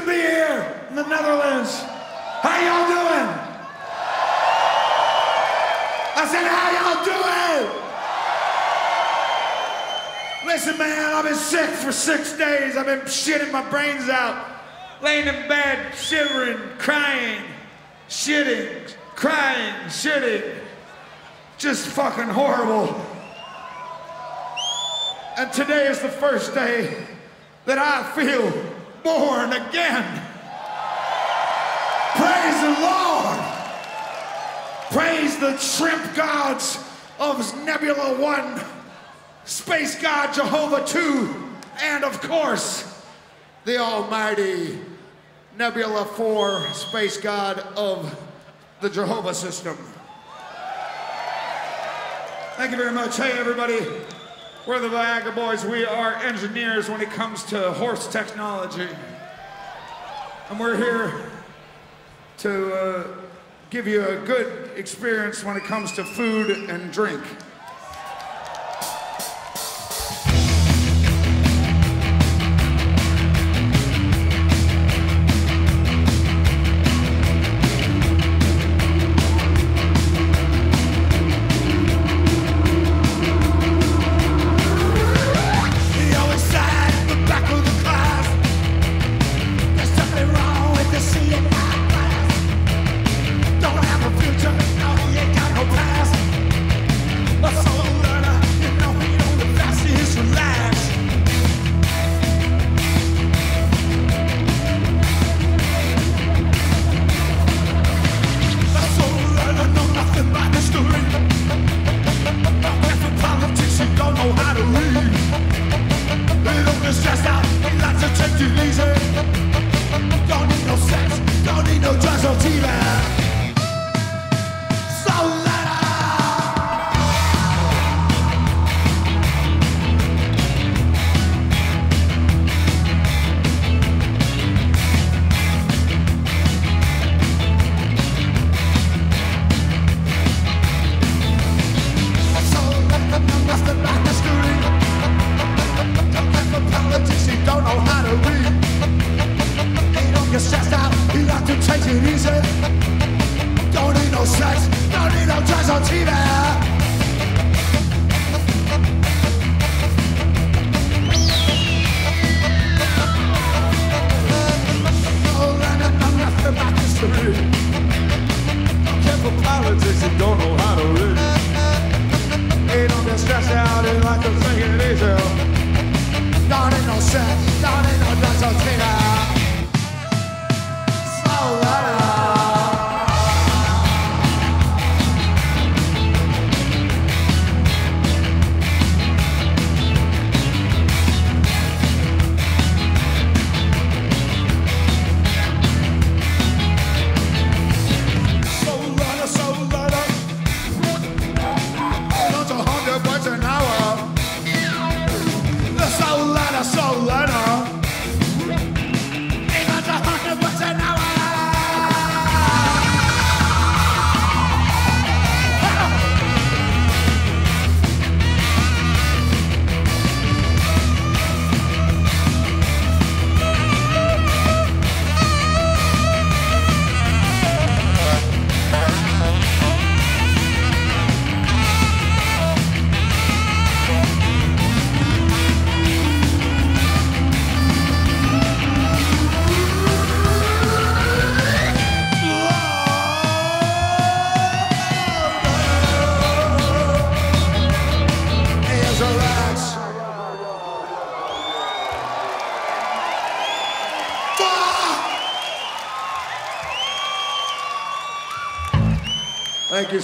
to be here in the Netherlands. How y'all doing? I said, how y'all doing? Listen, man, I've been sick for six days. I've been shitting my brains out. Laying in bed, shivering, crying, shitting, crying, shitting. Just fucking horrible. And today is the first day that I feel born again. Praise the Lord. Praise the shrimp gods of Nebula 1, Space God Jehovah 2, and of course, the almighty Nebula 4 space god of the Jehovah system. Thank you very much. Hey, everybody. We're the Viagra Boys. We are engineers when it comes to horse technology. And we're here to uh, give you a good experience when it comes to food and drink.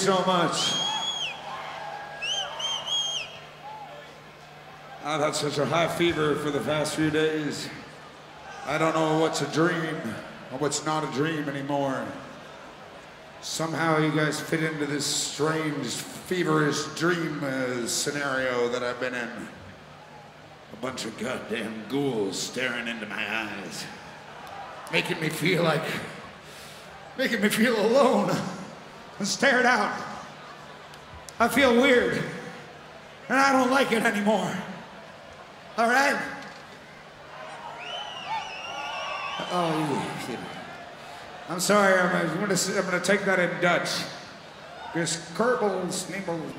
So much. I've had such a high fever for the past few days. I don't know what's a dream or what's not a dream anymore. Somehow you guys fit into this strange, feverish dream uh, scenario that I've been in. A bunch of goddamn ghouls staring into my eyes, making me feel like, making me feel alone and stared out. I feel weird, and I don't like it anymore. All right? Oh, you, I'm sorry. I'm, I'm going to I'm to take that in Dutch. Because Kerbals, Nibbles,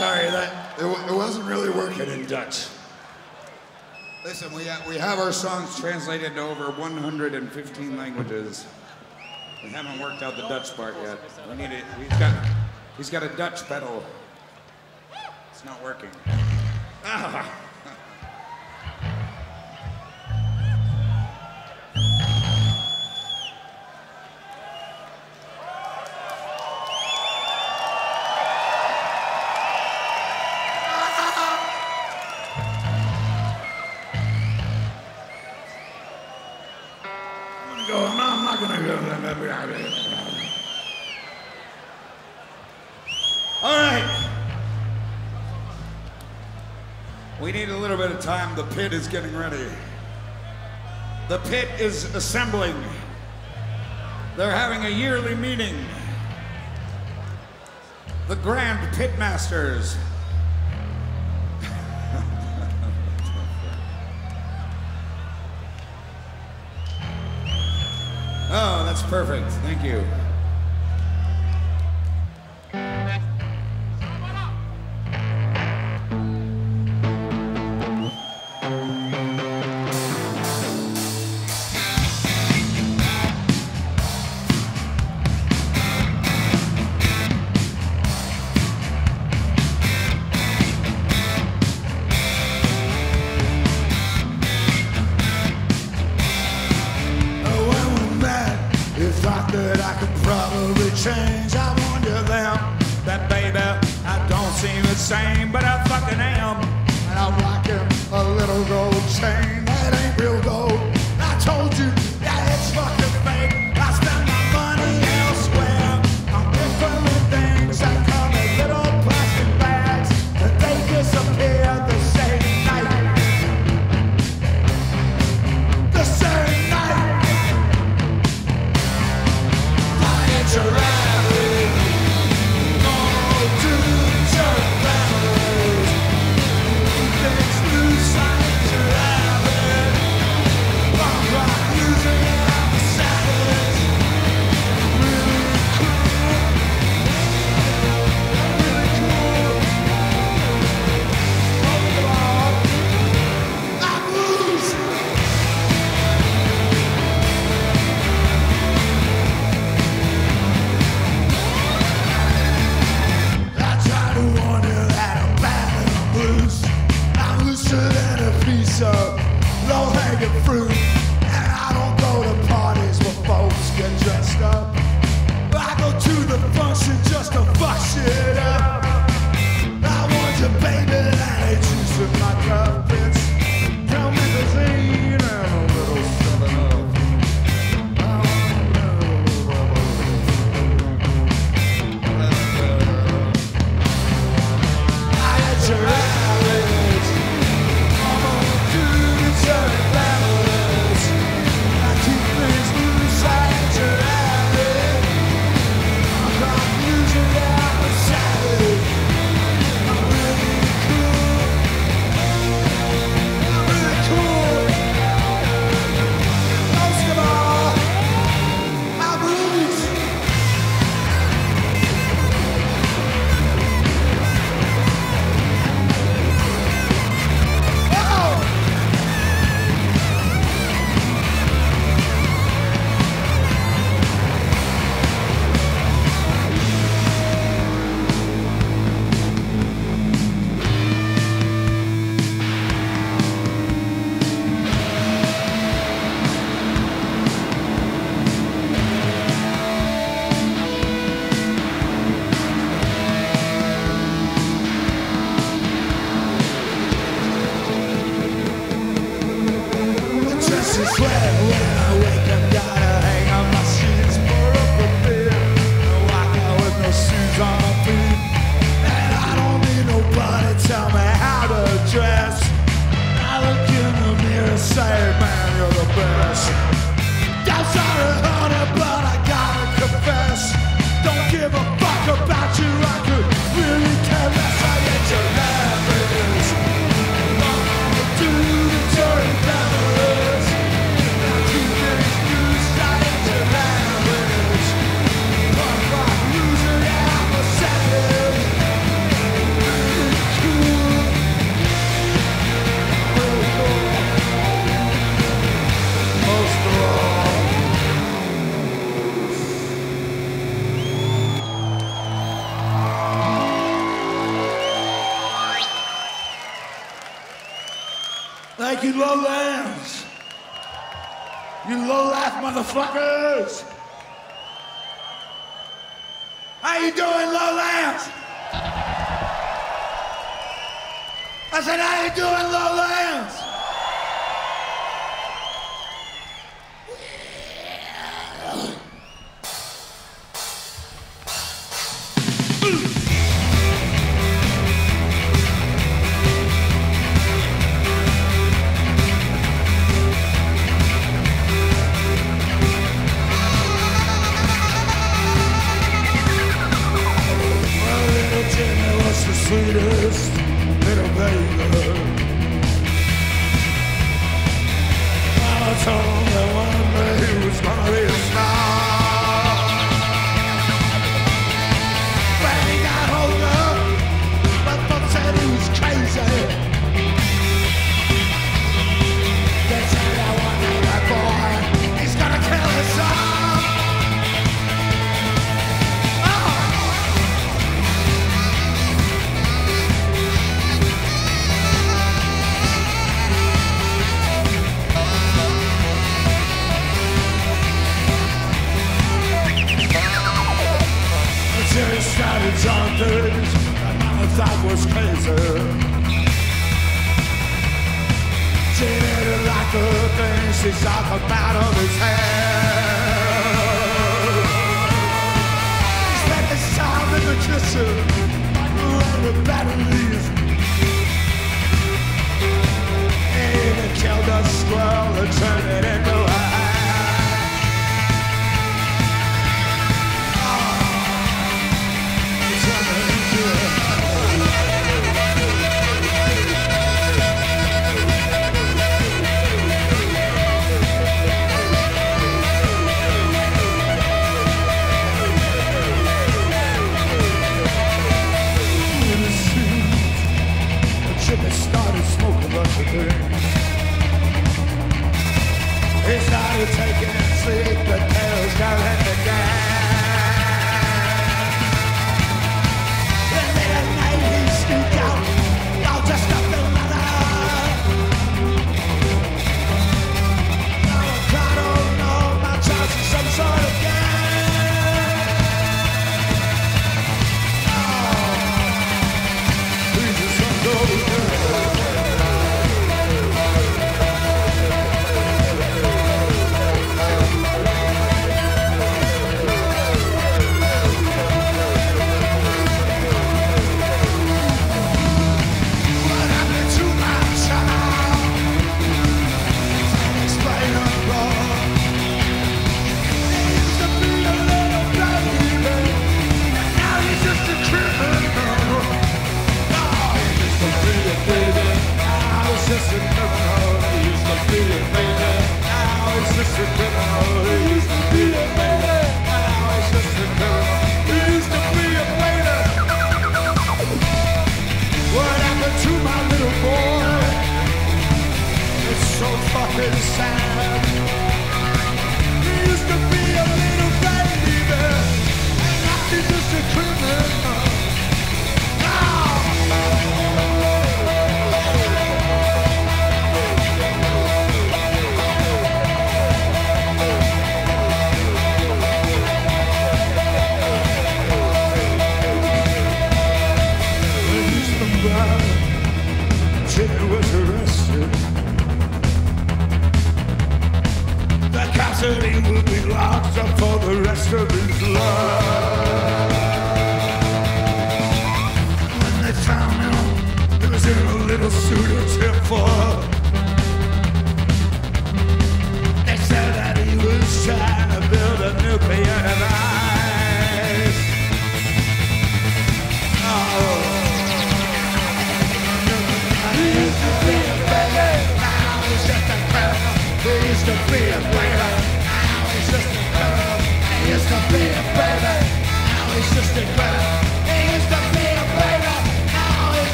sorry that it, it wasn't really working in Dutch. Listen, we have, we have our songs translated to over 115 languages. We haven't worked out the Dutch part yet. We need it. He's got he's got a Dutch pedal. It's not working. Ah. Time. The pit is getting ready. The pit is assembling. They're having a yearly meeting. The Grand Pit Masters. Oh, that's perfect. Thank you.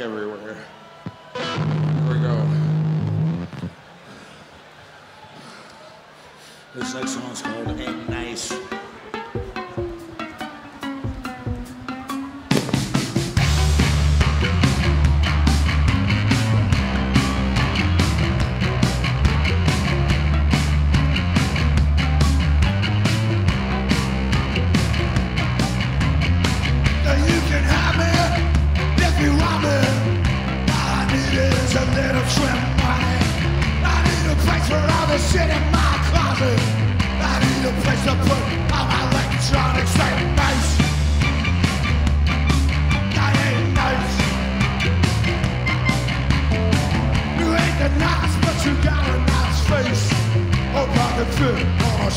Everywhere.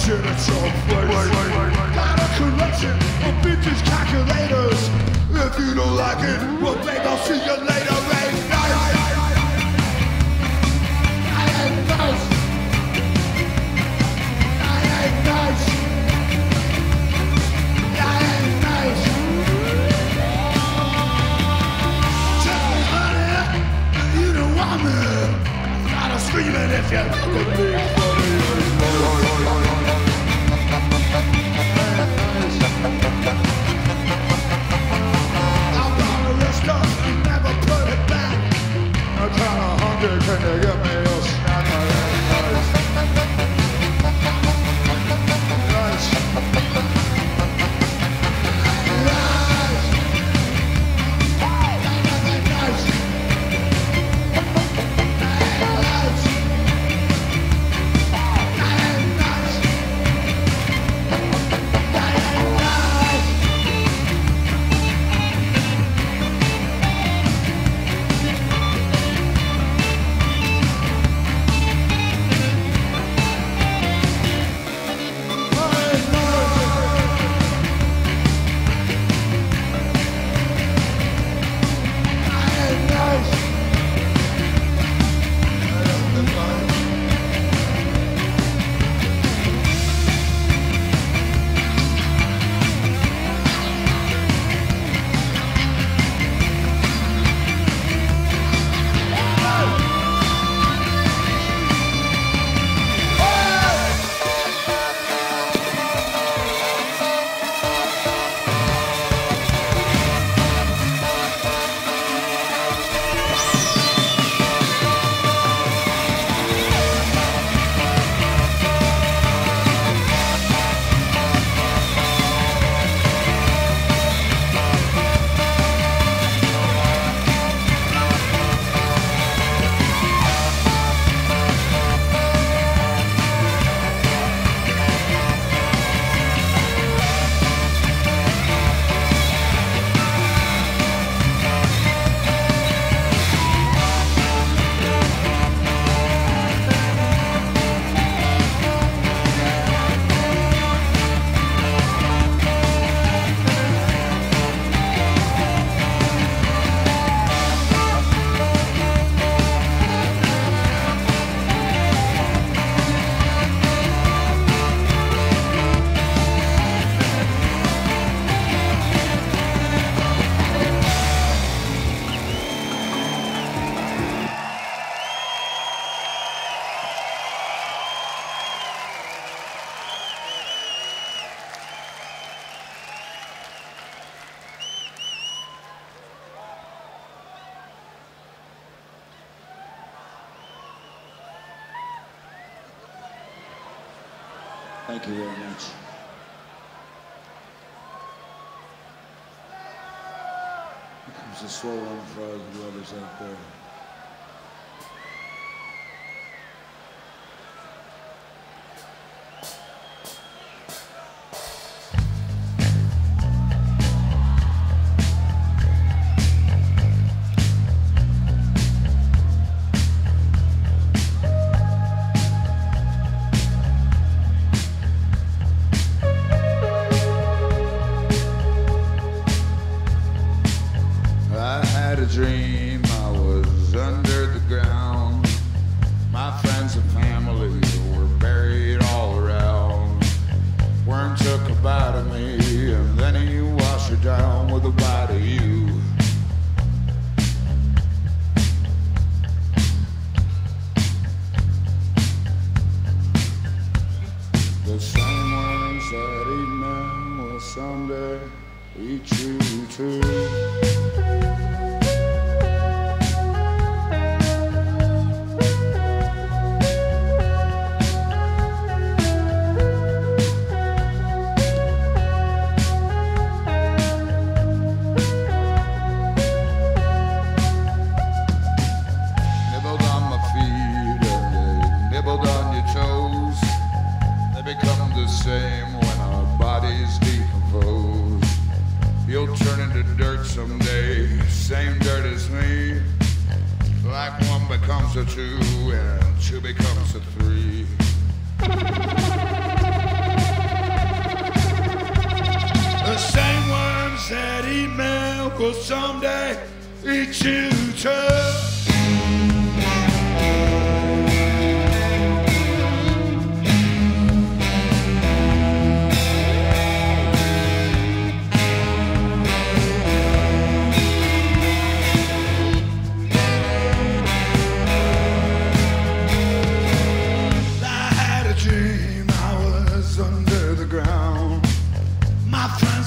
Shit your place.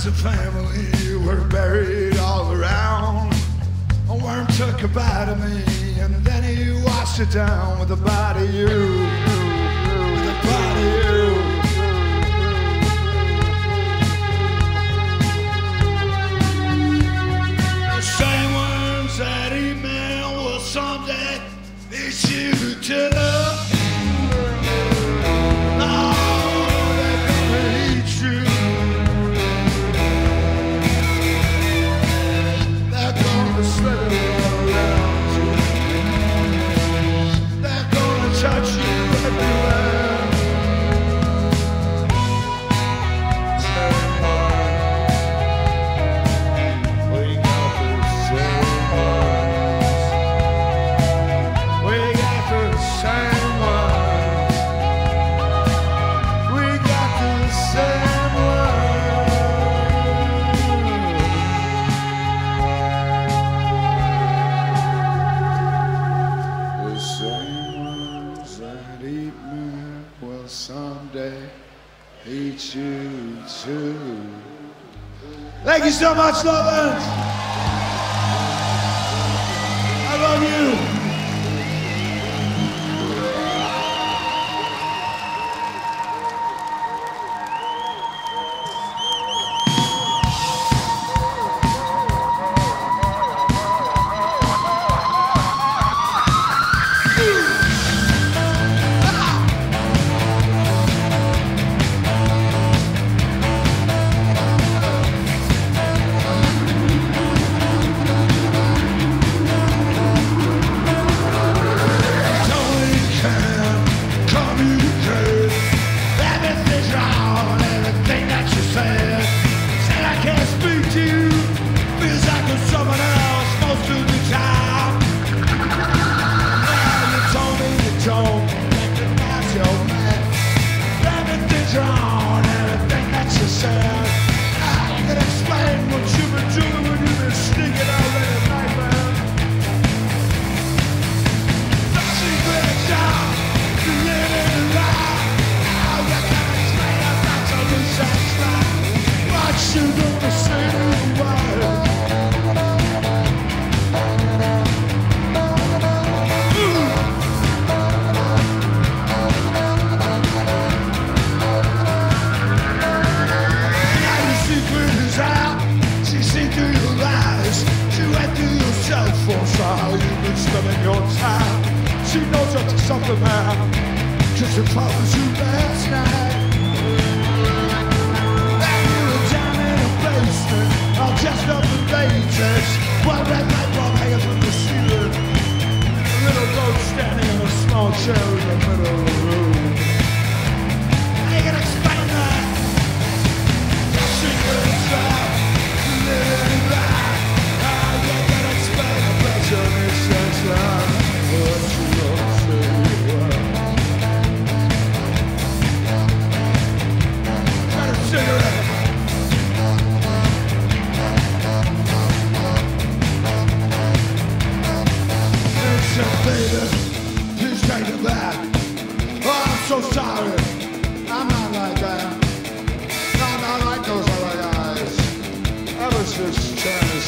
a family were buried all around. A worm took a bite of me, and then he washed it down with a bite of you, with a bite of you. The Same ones that email will someday miss you too. Thank you so much, Lowlands.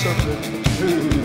something new.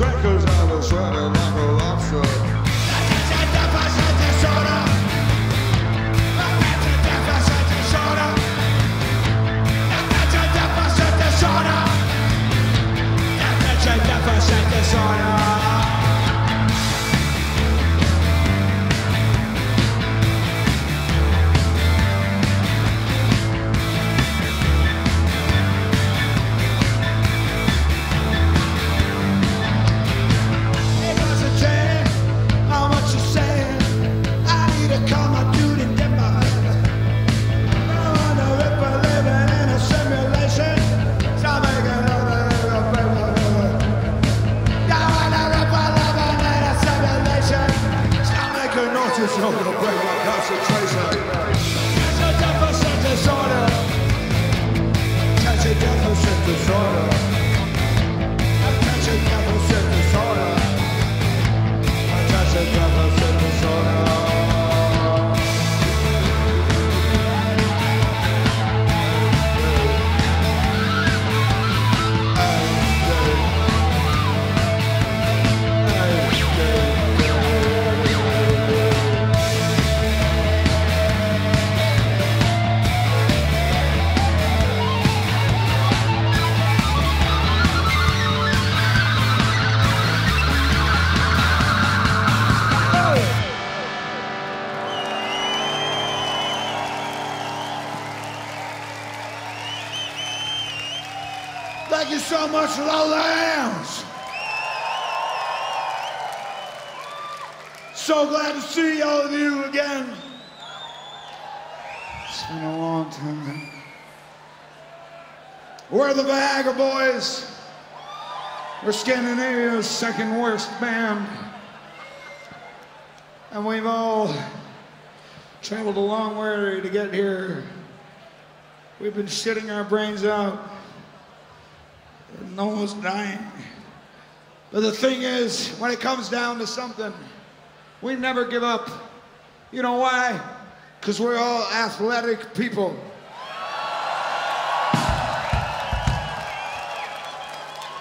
'Cause I was sweating like a lobster. It's been a long time. We're the Viagra Boys. We're Scandinavia's second worst band. And we've all traveled a long way to get here. We've been shitting our brains out and almost dying. But the thing is, when it comes down to something, we never give up. You know why? Because we're all athletic people.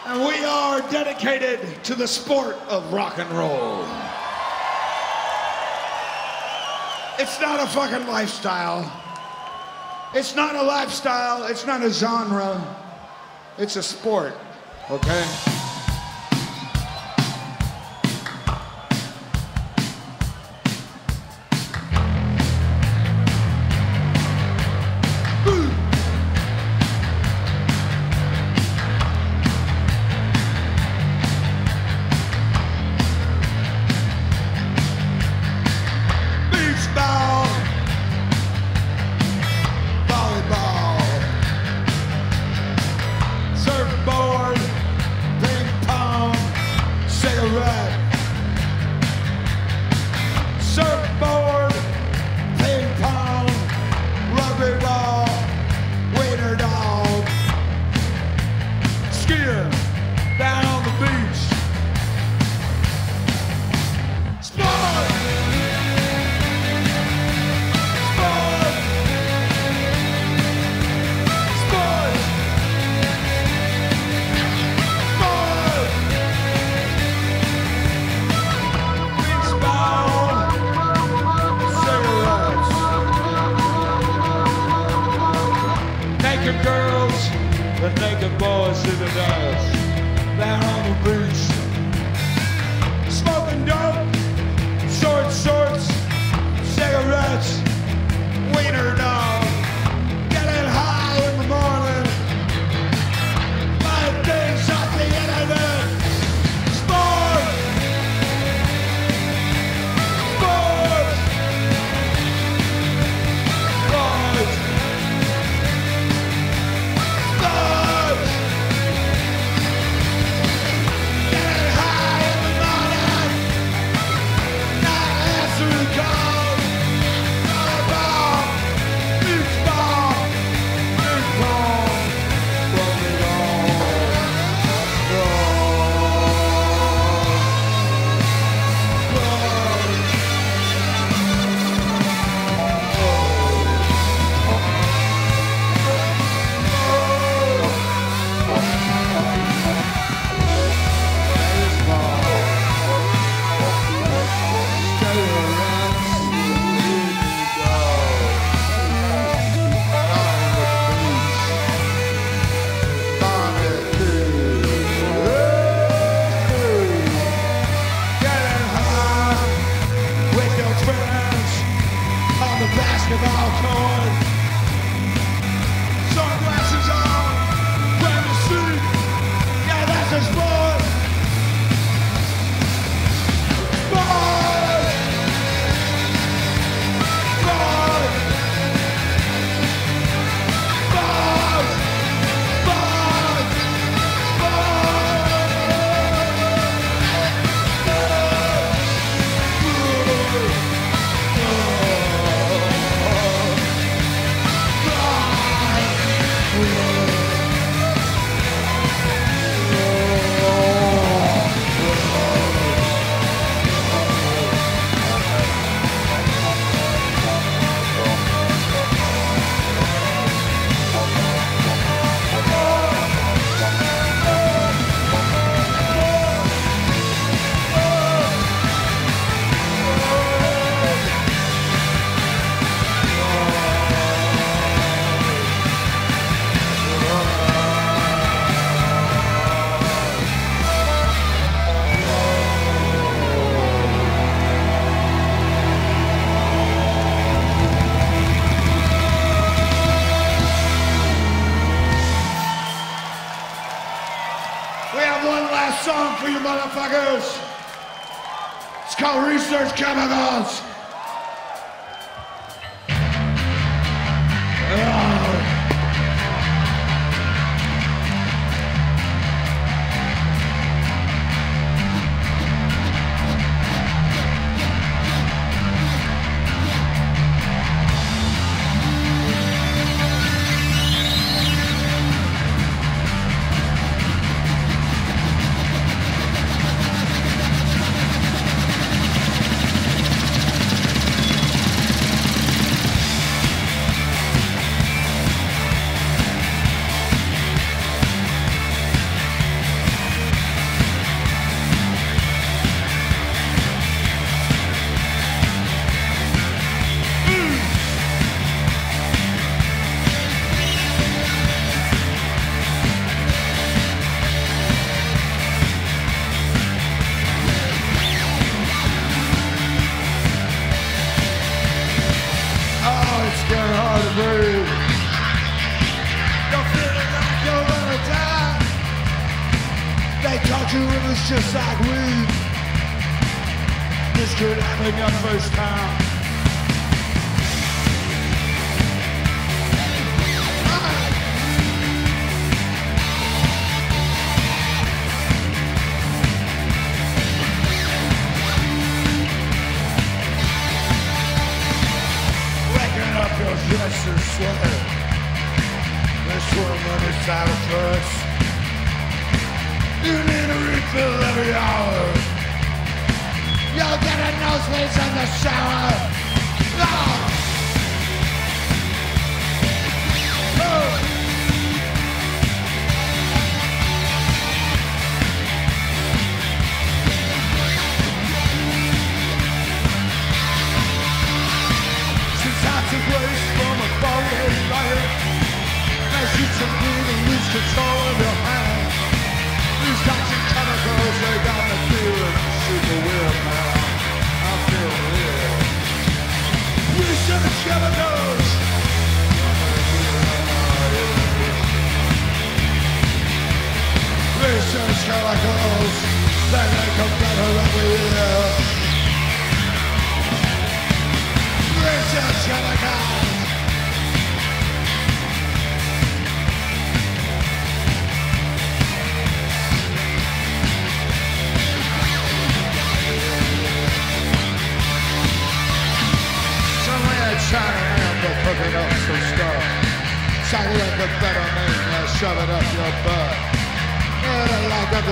And we are dedicated to the sport of rock and roll. It's not a fucking lifestyle. It's not a lifestyle. It's not a genre. It's a sport, okay?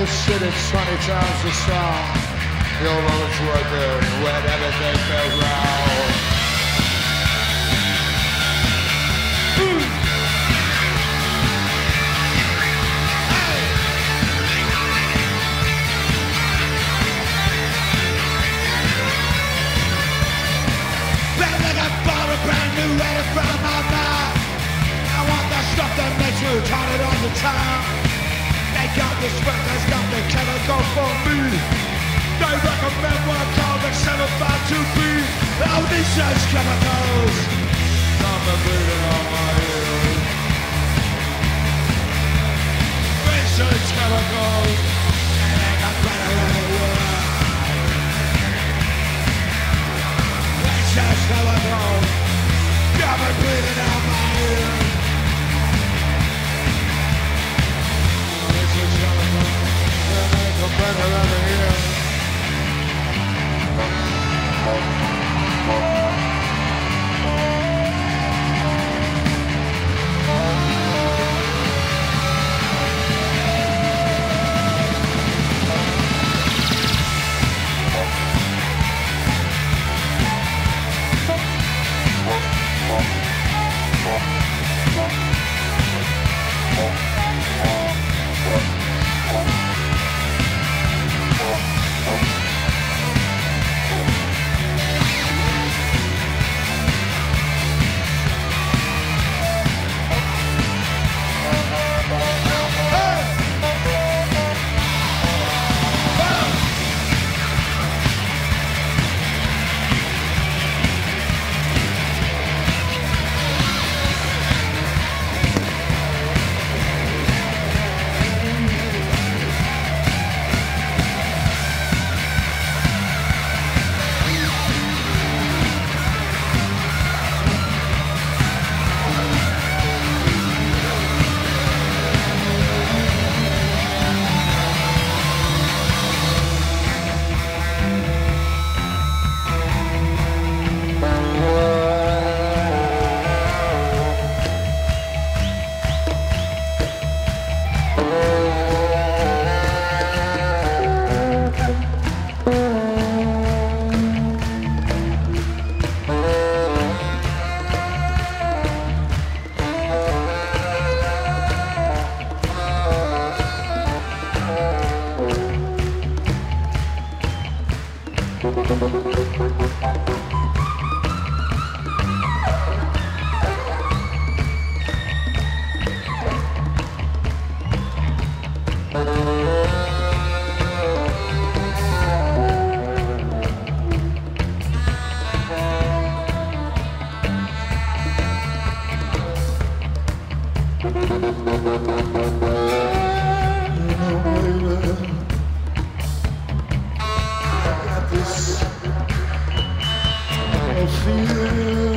That shit is 20 times the song. Your roads were good when everything bought a brand new ready from my mind. I want the stuff that makes you retarded all the time. The sweat that's got the chemical for me. They recommend one called the 752B. Oh, these such chemicals. And bleeding on my ears. Research chemicals. They got better. Research chemicals. Got me bleeding out my ears. Them better every year. Creeping